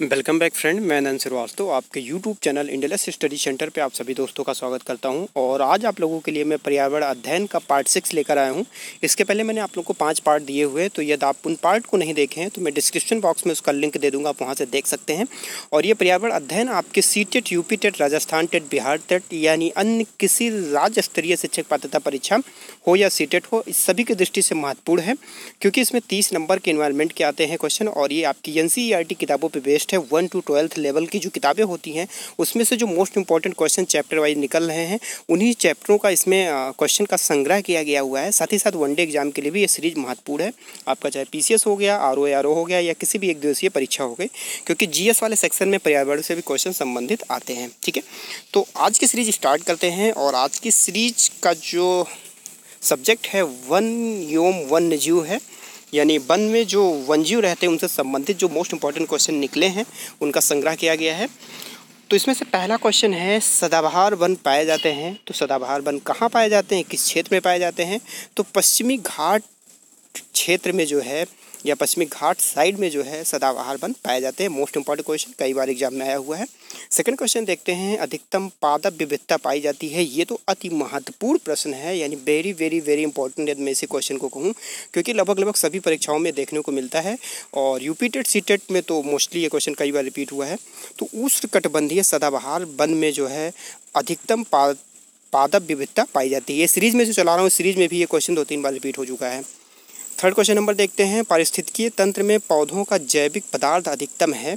Welcome back friend मैं नंद श्रीवास्तव, आपके YouTube channel endless study centre पे आप सभी दोस्तों का स्वागत करता हूँ। और आज आप लोगों के लिए मैं पर्यावरण अध्ययन का पार्ट सिक्स लेकर आया हूँ। इसके पहले मैंने आप लोगों को पाँच पार्ट दिए हुए तो यदि आप उन पार्ट को नहीं देखे हैं तो मैं डिस्क्रिप्शन बॉक्स में उसका लिंक दे दूँगा, आप वहाँ से देख सकते हैं। और ये पर्यावरण अध्ययन आपके CTET UTET Rajasthan TET Bihar TET यानी अन्य किसी राज्य स्तरीय शिक्षक पात्रता परीक्षा हो या सी टेट हो, इस सभी की दृष्टि से महत्वपूर्ण है, क्योंकि इसमें तीस नंबर के इन्वायरमेंट के आते हैं क्वेश्चन और ये आपकी एनसीईआरटी किताबों पर बेस्ड है वन टू ट्वेल्थ लेवल की जो किताबें होती हैं, उसमें से जो most important question chapter wise निकल रहे हैं, उन्हीं चैप्टरों का इसमें क्वेश्चन का संग्रह किया गया हुआ है। साथ ही साथ वनडे एग्ज़ाम के लिए भी ये सीरीज़ महत्वपूर्ण है। आपका चाहे पीसीएस हो गया आर ओ हो गया, या किसी भी एक दिवसीय परीक्षा हो गई, क्योंकि जीएस वाले सेक्शन में पर्यावरण से भी क्वेश्चन संबंधित आते हैं, ठीक है? तो आज की सीरीज़ स्टार्ट करते हैं, और आज की सीरीज़ का जो सब्जेक्ट है वन योम वन जीव है। यानी वन में जो वनजीव रहते हैं, उनसे संबंधित जो मोस्ट इंपॉर्टेंट क्वेश्चन निकले हैं, उनका संग्रह किया गया है। तो इसमें से पहला क्वेश्चन है, सदाबहार वन पाए जाते हैं। तो सदाबहार वन कहाँ पाए जाते हैं? किस क्षेत्र में पाए जाते हैं? तो पश्चिमी घाट क्षेत्र में जो है या पश्चिमी घाट साइड में जो है सदाबहार वन पाए जाते हैं। मोस्ट इंपॉर्टेंट क्वेश्चन कई बार एग्ज़ाम में आया हुआ है। सेकंड क्वेश्चन देखते हैं, अधिकतम पादप विविधता पाई जाती है। ये तो अति महत्वपूर्ण प्रश्न है, यानी वेरी वेरी वेरी इंपॉर्टेंट यदि मैं इसी क्वेश्चन को कहूँ, क्योंकि लगभग लगभग सभी परीक्षाओं में देखने को मिलता है। और यूपी टेट सी टेट में तो मोस्टली ये क्वेश्चन कई बार रिपीट हुआ है। तो उस कटबंधीय सदाबहार वन में जो है अधिकतम पा पादप विविधता पाई जाती है। ये सीरीज़ में जो चला रहा हूँ सीरीज़ में भी ये क्वेश्चन दो तीन बार रिपीट हो चुका है। थर्ड क्वेश्चन नंबर देखते हैं। पारिस्थितिकीय तंत्र में पौधों का जैविक पदार्थ अधिकतम है।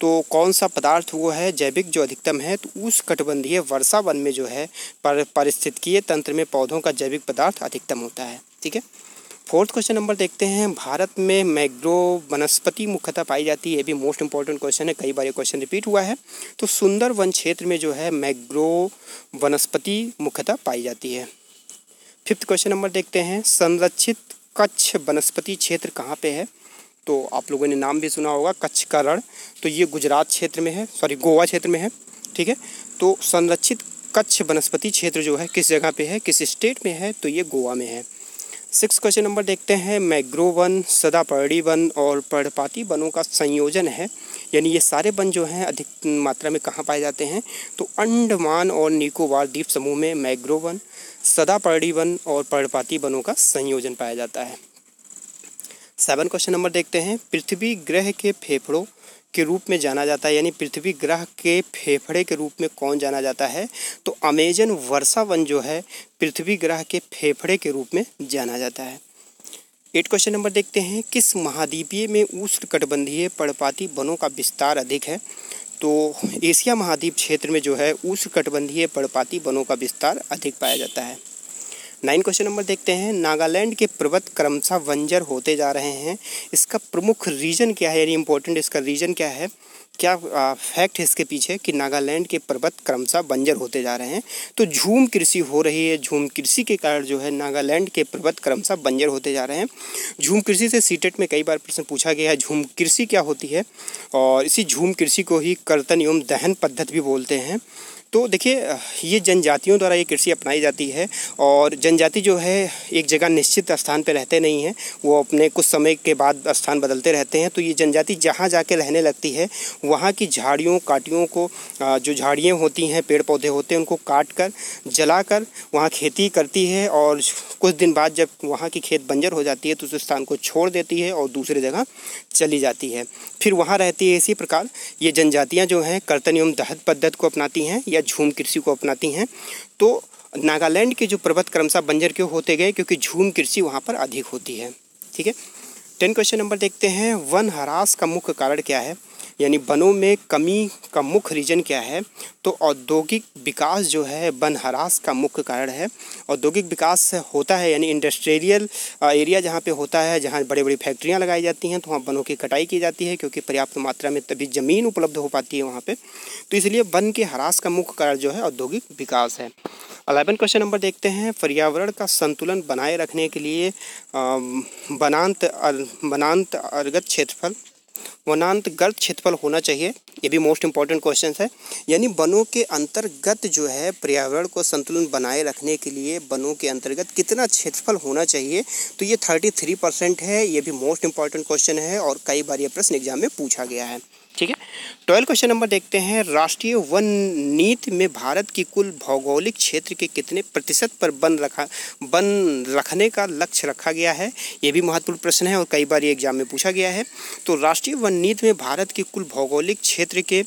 तो कौन सा पदार्थ वो है जैविक जो अधिकतम है? तो उस कटबंधीय वर्षा वन में जो है पारिस्थितिकीय तंत्र में पौधों का जैविक पदार्थ अधिकतम होता है। ठीक है? फोर्थ क्वेश्चन नंबर देखते हैं। भारत में मैग्रो वनस्पति मुख्यतः पाई जाती है। ये भी मोस्ट इंपॉर्टेंट क्वेश्चन है। कई बार ये क्वेश्चन रिपीट हुआ है। तो सुंदर वन क्षेत्र में जो है मैग्रो वनस्पति मुख्यतः पाई जाती है। फिफ्थ क्वेश्चन नंबर देखते हैं। संरक्षित कच्छ वनस्पति क्षेत्र कहाँ पे है? तो आप लोगों ने नाम भी सुना होगा, कच्छ का रण। तो ये गुजरात क्षेत्र में है सॉरी गोवा क्षेत्र में है, ठीक है? तो संरक्षित कच्छ वनस्पति क्षेत्र जो है, किस जगह पे है, किस स्टेट में है तो ये गोवा में है। सिक्स क्वेश्चन नंबर देखते हैं। मैग्रो वन सदापर्णी वन और पर्णपाती वनों का संयोजन है। यानी ये सारे वन जो हैं, अधिक मात्रा में कहाँ पाए जाते हैं? तो अंडमान और निकोबार द्वीप समूह में मैग्रो वन सदापर्णी वन और पर्णपाती वनों का संयोजन पाया जाता है। सेवन क्वेश्चन नंबर देखते हैं। पृथ्वी ग्रह के फेफड़ों के रूप में जाना जाता है, यानी पृथ्वी ग्रह के फेफड़े के रूप में कौन जाना जाता है? तो अमेजन वर्षा वन जो है, पृथ्वी ग्रह के फेफड़े के रूप में जाना जाता है। एट क्वेश्चन नंबर देखते हैं। किस महाद्वीपीय में उष्ण कटबंधीय पर्णपाती वनों का विस्तार अधिक है? तो एशिया महाद्वीप क्षेत्र में जो है उस कटबंधीय पर्णपाती वनों का विस्तार अधिक पाया जाता है। नाइन क्वेश्चन नंबर देखते हैं। नागालैंड के पर्वत क्रमशः वंजर होते जा रहे हैं। इसका प्रमुख रीजन क्या है? यानी इंपॉर्टेंट इसका रीजन क्या है? क्या फैक्ट है इसके पीछे कि नागालैंड के पर्वत क्रमशः बंजर होते जा रहे हैं। तो झूम कृषि हो रही है, झूम कृषि के कारण जो है नागालैंड के पर्वत क्रमशः बंजर होते जा रहे हैं। झूम कृषि से सीटेट में कई बार प्रश्न पूछा गया है, झूम कृषि क्या होती है? और इसी झूम कृषि को ही कर्तन एवं दहन पद्धति भी बोलते हैं। तो देखिए, ये जनजातियों द्वारा ये कृषि अपनाई जाती है और जनजाति जो है, एक जगह निश्चित स्थान पर रहते नहीं हैं। वो अपने कुछ समय के बाद स्थान बदलते रहते हैं। तो ये जनजाति जहाँ जाके रहने लगती है, वहाँ की झाड़ियों, काटियों को जो झाड़ियाँ होती हैं पेड़ पौधे होते हैं, उनको काट कर जला कर वहाँ खेती करती है और कुछ दिन बाद जब वहाँ की खेत बंजर हो जाती है तो उस स्थान को छोड़ देती है और दूसरी जगह चली जाती है। फिर वहाँ रहती है इसी प्रकार, ये जनजातियाँ जो हैं, कर्तन एवं दहत पद्धत को अपनाती हैं या झूम कृषि को अपनाती हैं। तो नागालैंड के जो पर्वत क्रमशः बंजर क्यों होते गए, क्योंकि झूम कृषि वहाँ पर अधिक होती है। ठीक है? टेन क्वेश्चन नंबर देखते हैं। वन हरास का मुख्य कारण क्या है? यानी वनों में कमी का मुख्य रीजन क्या है? तो औद्योगिक विकास जो है वन हरास का मुख्य कारण है। औद्योगिक विकास होता है, यानी इंडस्ट्रियल एरिया जहाँ पे होता है, जहाँ बड़ी बड़ी फैक्ट्रियाँ लगाई जाती हैं तो वहाँ वनों की कटाई की जाती है, क्योंकि पर्याप्त मात्रा में तभी ज़मीन उपलब्ध हो पाती है वहाँ पर तो इसलिए वन के हरास का मुख्य कारण जो है, औद्योगिक विकास है। अलेवन क्वेश्चन नंबर देखते हैं। पर्यावरण का संतुलन बनाए रखने के लिए बनांत बनांत अर्गत क्षेत्रफल। वनांत गर्त क्षेत्रफल होना चाहिए, ये भी मोस्ट इंपॉर्टेंट क्वेश्चन है। यानी वनों के अंतर्गत जो है पर्यावरण को संतुलन बनाए रखने के लिए वनों के अंतर्गत कितना क्षेत्रफल होना चाहिए तो ये थर्टी थ्री परसेंट है, ये भी मोस्ट इंपॉर्टेंट क्वेश्चन है और कई बार ये प्रश्न एग्ज़ाम में पूछा गया है। ठीक है? ट्वेल्व क्वेश्चन नंबर देखते हैं। राष्ट्रीय वन नीति में भारत की कुल भौगोलिक क्षेत्र के कितने प्रतिशत पर वन रखा वन रखने का लक्ष्य रखा गया है? ये भी महत्वपूर्ण प्रश्न है और कई बार ये एग्ज़ाम में पूछा गया है। तो राष्ट्रीय वन नीति में भारत की कुल भौगोलिक क्षेत्र के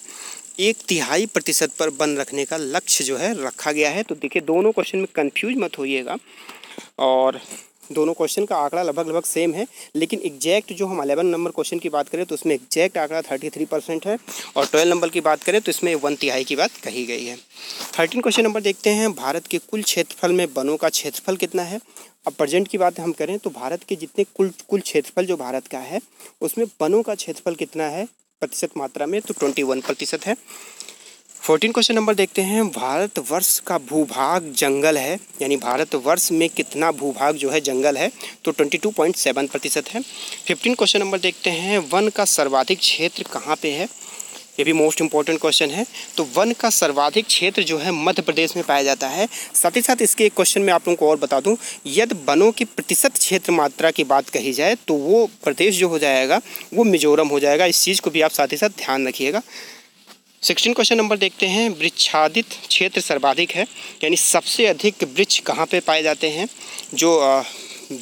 एक तिहाई प्रतिशत पर वन रखने का लक्ष्य जो है रखा गया है। तो देखिए, दोनों क्वेश्चन में कन्फ्यूज़ मत होइएगा और दोनों क्वेश्चन का आंकड़ा लगभग लगभग सेम है, लेकिन एग्जैक्ट जो हम अलेवन नंबर क्वेश्चन की बात करें तो उसमें एग्जैक्ट आंकड़ा थर्टी थ्री परसेंट है और ट्वेल्व नंबर की बात करें तो इसमें वन तिहाई की बात कही गई है। थर्टीन क्वेश्चन नंबर देखते हैं, भारत के कुल क्षेत्रफल में वनों का क्षेत्रफल कितना है? अब प्रेजेंट की बात हम करें तो भारत के जितने कुल कुल क्षेत्रफल जो भारत का है, उसमें वनों का क्षेत्रफल कितना है? प्रतिशत मात्रा में तो ट्वेंटी वन प्रतिशत है। फोर्टीन क्वेश्चन नंबर देखते हैं। भारत वर्ष का भूभाग जंगल है। यानी भारत वर्ष में कितना भूभाग जो है जंगल है तो ट्वेंटी टू पॉइंट सेवन प्रतिशत है। फिफ्टीन क्वेश्चन नंबर देखते हैं, वन का सर्वाधिक क्षेत्र कहाँ पे है? ये भी मोस्ट इंपॉर्टेंट क्वेश्चन है। तो वन का सर्वाधिक क्षेत्र जो है मध्य प्रदेश में पाया जाता है। साथ ही साथ इसके एक क्वेश्चन में आप लोगों को और बता दूँ, यदि वनों की प्रतिशत क्षेत्र मात्रा की बात कही जाए तो वो प्रदेश जो हो जाएगा, वो मिजोरम हो जाएगा। इस चीज़ को भी आप साथ ही साथ ध्यान रखिएगा। सिक्सटीन क्वेश्चन नंबर देखते हैं। वृक्षादित क्षेत्र सर्वाधिक है, यानी सबसे अधिक वृक्ष कहाँ पे पाए जाते हैं? जो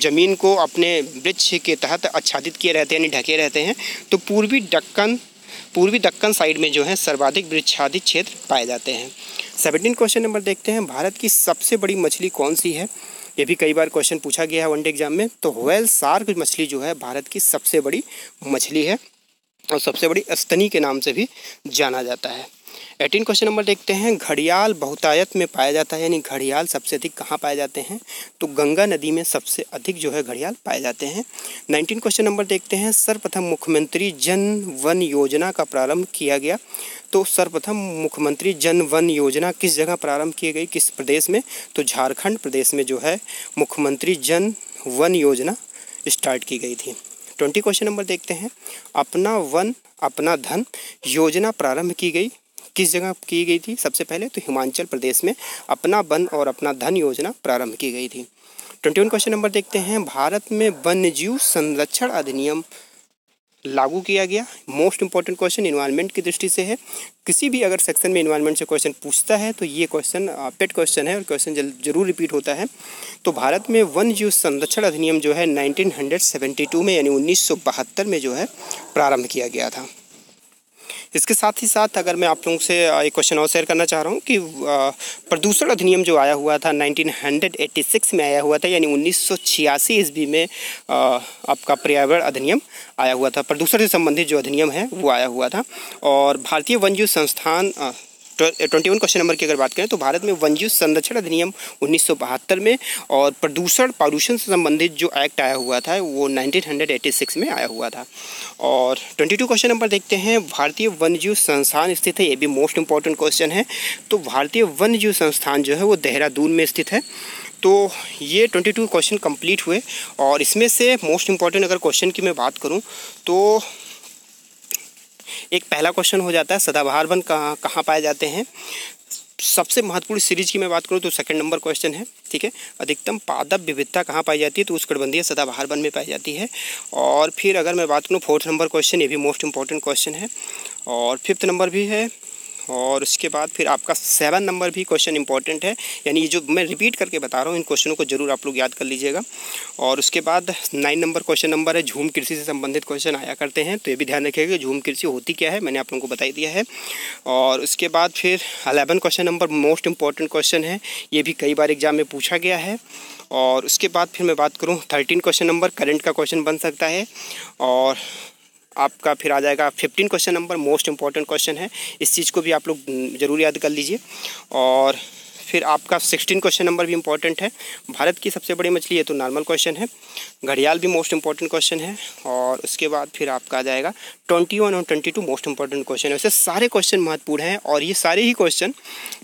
ज़मीन को अपने वृक्ष के तहत आच्छादित किए रहते हैं, यानी ढके रहते हैं तो पूर्वी दक्कन पूर्वी दक्कन साइड में जो है सर्वाधिक वृक्षादित क्षेत्र पाए जाते हैं। सेवनटीन क्वेश्चन नंबर देखते हैं। भारत की सबसे बड़ी मछली कौन सी है? ये भी कई बार क्वेश्चन पूछा गया है वनडे एग्ज़ाम में। तो वेल सार्क मछली जो है, भारत की सबसे बड़ी मछली है। और सबसे बड़ी अस्तनी के नाम से भी जाना जाता है। एटीन क्वेश्चन नंबर देखते हैं। घड़ियाल बहुतायत में पाया जाता है, यानी घड़ियाल सबसे अधिक कहाँ पाए जाते हैं? तो गंगा नदी में सबसे अधिक जो है घड़ियाल पाए जाते हैं। नाइनटीन क्वेश्चन नंबर देखते हैं। सर्वप्रथम मुख्यमंत्री जन वन योजना का प्रारंभ किया गया। तो सर्वप्रथम मुख्यमंत्री जन वन योजना किस जगह प्रारंभ की गई? किस प्रदेश में? तो झारखंड प्रदेश में जो है मुख्यमंत्री जन वन योजना स्टार्ट की गई थी। ट्वेंटी क्वेश्चन नंबर देखते हैं। अपना वन, अपना धन, योजना प्रारंभ की गई। किस जगह की गई थी? सबसे पहले तो हिमाचल प्रदेश में अपना वन और अपना धन योजना प्रारंभ की गई थी। ट्वेंटी वन क्वेश्चन नंबर देखते हैं। भारत में वन्यजीव संरक्षण अधिनियम लागू किया गया। मोस्ट इंपॉर्टेंट क्वेश्चन इन्वायरमेंट की दृष्टि से है। किसी भी अगर सेक्शन में इन्वायरमेंट से क्वेश्चन पूछता है तो ये क्वेश्चन पेट क्वेश्चन है और क्वेश्चन ज़रूर रिपीट होता है। तो भारत में वन जीव संरक्षण अधिनियम जो है 1972 में, यानी उन्नीस सौ बहत्तर में जो है, प्रारंभ किया गया था। इसके साथ ही साथ अगर मैं आप लोगों से एक क्वेश्चन और शेयर करना चाह रहा हूँ कि प्रदूषण अधिनियम जो आया हुआ था 1986 में आया हुआ था, यानी उन्नीस सौ छियासी ईस्वी में आपका पर्यावरण अधिनियम आया हुआ था। प्रदूषण से संबंधित जो अधिनियम है, वो आया हुआ था। और भारतीय वन्यजीव संस्थान ट्वेंटी वन क्वेश्चन नंबर की अगर बात करें तो भारत में वन्यजीव संरक्षण अधिनियम उन्नीस सौ बहत्तर में और प्रदूषण पॉल्यूशन से संबंधित जो एक्ट आया हुआ था, वो 1986 में आया हुआ था। और 22 क्वेश्चन नंबर देखते हैं, भारतीय वन्यजीव संस्थान स्थित है, ये भी मोस्ट इंपॉर्टेंट क्वेश्चन है। तो भारतीय वन्यजीव संस्थान जो है, वो देहरादून में स्थित है। तो ये 22 क्वेश्चन कंप्लीट हुए और इसमें से मोस्ट इंपॉर्टेंट अगर क्वेश्चन की मैं बात करूँ तो एक पहला क्वेश्चन हो जाता है, सदाबहार वन कहाँ कहाँ पाए जाते हैं। सबसे महत्वपूर्ण सीरीज़ की मैं बात करूँ तो सेकंड नंबर क्वेश्चन है, ठीक है? अधिकतम पादप विविधता कहाँ पाई जाती है? तो कड़बंदी सदाबहार वन में पाई जाती है। और फिर अगर मैं बात करूँ फोर्थ नंबर क्वेश्चन ये भी मोस्ट इंपॉर्टेंट क्वेश्चन है। और फिफ्थ नंबर भी है और उसके बाद फिर आपका सेवन नंबर भी क्वेश्चन इंपॉर्टेंट है। यानी ये जो मैं रिपीट करके बता रहा हूँ, इन क्वेश्चनों को ज़रूर आप लोग याद कर लीजिएगा। और उसके बाद नाइन नंबर क्वेश्चन नंबर है, झूम कृषि से संबंधित क्वेश्चन आया करते हैं। तो ये भी ध्यान रखिएगा झूम कृषि होती क्या है, मैंने आप लोगों को बताई दिया है। और उसके बाद फिर eleven question number most important question है, ये भी कई बार एग्ज़ाम में पूछा गया है। और उसके बाद फिर मैं बात करूँ थर्टीन क्वेश्चन नंबर करेंट का क्वेश्चन बन सकता है। और आपका फिर आ जाएगा fifteen question number most important question है। इस चीज़ को भी आप लोग ज़रूर याद कर लीजिए। और फिर आपका सिक्सटीन क्वेश्चन नंबर भी इंपॉर्टेंट है। भारत की सबसे बड़ी मछली, ये तो नॉर्मल क्वेश्चन है। घड़ियाल भी मोस्ट इंपॉर्टेंट क्वेश्चन है और उसके बाद फिर आपका आ जाएगा ट्वेंटी वन और twenty two most important question है। वैसे सारे क्वेश्चन महत्वपूर्ण हैं और ये सारे ही क्वेश्चन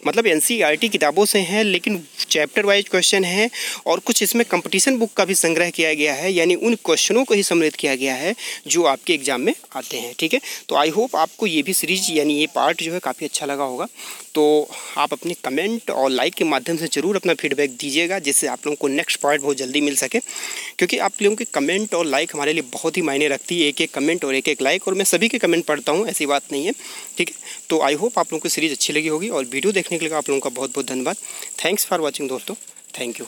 मतलब एन e किताबों से हैं, लेकिन चैप्टर वाइज क्वेश्चन है और कुछ इसमें कंपटीशन बुक का भी संग्रह किया गया है, यानी उन क्वेश्चनों को ही सम्मिलित किया गया है जो आपके एग्ज़ाम में आते हैं, ठीक है? तो आई होप आपको ये भी सीरीज़ यानी ये पार्ट जो है काफ़ी अच्छा लगा होगा। तो आप अपने कमेंट और लाइक के माध्यम से ज़रूर अपना फीडबैक दीजिएगा, जिससे आप लोगों को नेक्स्ट पॉइंट बहुत जल्दी मिल सके। क्योंकि आप लोगों के कमेंट और लाइक हमारे लिए बहुत ही मायने रखती है एक एक कमेंट और एक एक लाइक और मैं सभी के कमेंट पढ़ता हूँ, ऐसी बात नहीं है, ठीक है? तो आई होप आप लोगों को सीरीज़ अच्छी लगी होगी, और वीडियो देखने के लिए आप लोगों का बहुत बहुत धन्यवाद। थैंक्स फॉर वॉचिंग दोस्तों। Thank you